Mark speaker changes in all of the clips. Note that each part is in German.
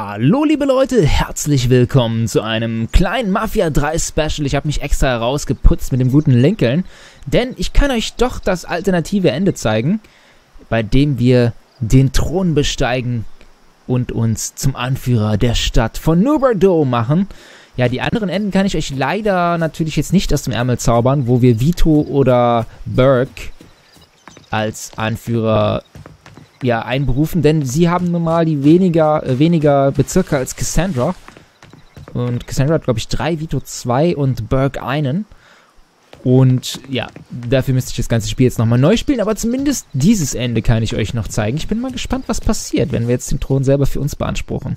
Speaker 1: Hallo liebe Leute, herzlich willkommen zu einem kleinen Mafia 3 Special. Ich habe mich extra herausgeputzt mit dem guten Lincoln, denn ich kann euch doch das alternative Ende zeigen, bei dem wir den Thron besteigen und uns zum Anführer der Stadt von Nuberdo machen. Ja, die anderen Enden kann ich euch leider natürlich jetzt nicht aus dem Ärmel zaubern, wo wir Vito oder Burke als Anführer ja, einberufen, denn sie haben nun mal die weniger, äh, weniger Bezirke als Cassandra. Und Cassandra hat, glaube ich, drei, Vito zwei und Burke einen. Und ja, dafür müsste ich das ganze Spiel jetzt nochmal neu spielen, aber zumindest dieses Ende kann ich euch noch zeigen. Ich bin mal gespannt, was passiert, wenn wir jetzt den Thron selber für uns beanspruchen.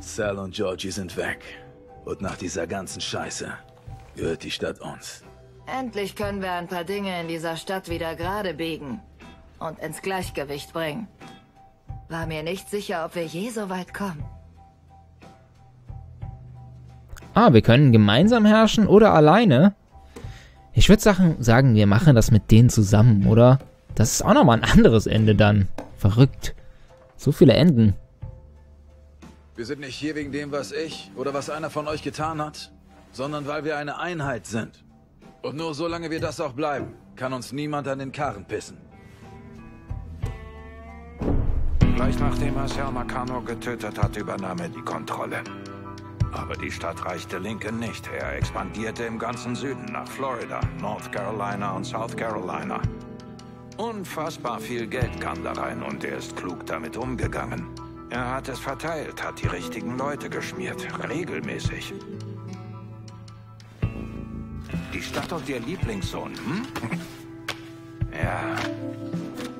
Speaker 2: Sal und Georgie sind weg. Und nach dieser ganzen Scheiße gehört die Stadt uns.
Speaker 3: Endlich können wir ein paar Dinge in dieser Stadt wieder gerade biegen und ins Gleichgewicht bringen. War mir nicht sicher, ob wir je so weit kommen.
Speaker 1: Ah, wir können gemeinsam herrschen oder alleine. Ich würde sagen, wir machen das mit denen zusammen, oder? Das ist auch nochmal ein anderes Ende dann. Verrückt. So viele Enden.
Speaker 2: Wir sind nicht hier wegen dem, was ich oder was einer von euch getan hat, sondern weil wir eine Einheit sind. Und nur solange wir das auch bleiben, kann uns niemand an den Karren pissen.
Speaker 4: Gleich nachdem er Sal Marcano getötet hat, übernahm er die Kontrolle. Aber die Stadt reichte Lincoln nicht. Er expandierte im ganzen Süden nach Florida, North Carolina und South Carolina. Unfassbar viel Geld kam da rein und er ist klug damit umgegangen. Er hat es verteilt, hat die richtigen Leute geschmiert, regelmäßig. Die Stadt und ihr Lieblingssohn, hm? Ja.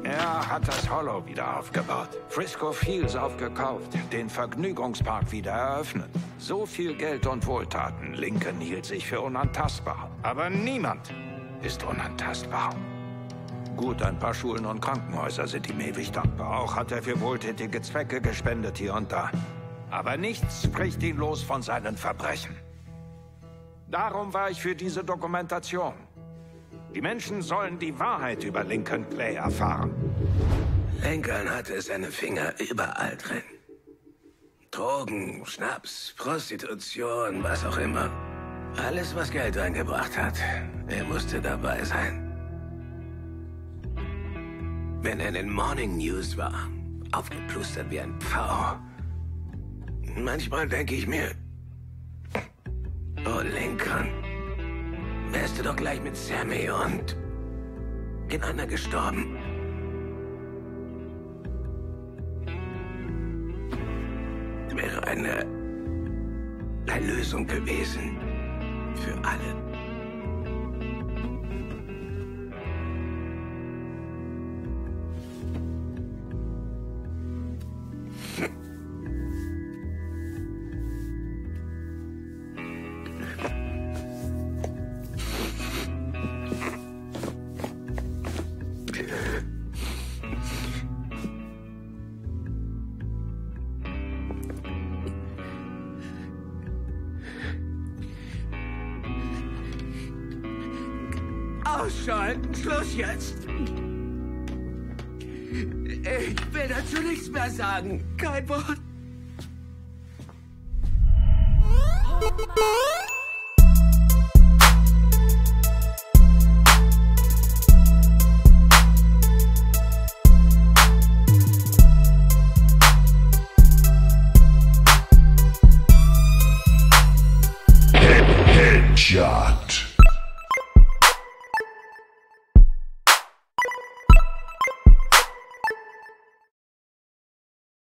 Speaker 4: Er hat das Hollow wieder aufgebaut, Frisco Fields aufgekauft, den Vergnügungspark wieder eröffnet. So viel Geld und Wohltaten. Lincoln hielt sich für unantastbar. Aber niemand ist unantastbar. Gut, ein paar Schulen und Krankenhäuser sind ihm ewig dankbar. Auch hat er für wohltätige Zwecke gespendet hier und da. Aber nichts spricht ihn los von seinen Verbrechen. Darum war ich für diese Dokumentation. Die Menschen sollen die Wahrheit über Lincoln Clay erfahren.
Speaker 5: Lincoln hatte seine Finger überall drin. Drogen, Schnaps, Prostitution, was auch immer. Alles, was Geld eingebracht hat, er musste dabei sein. Wenn er in den Morning News war, aufgeplustert wie ein Pfau. Manchmal denke ich mir, oh Lincoln, wärst du doch gleich mit Sammy und in einer gestorben. Wäre eine Erlösung gewesen für alle. Ausschalten, Schluss jetzt. Ich will dazu nichts mehr sagen. Kein Wort. Headshot.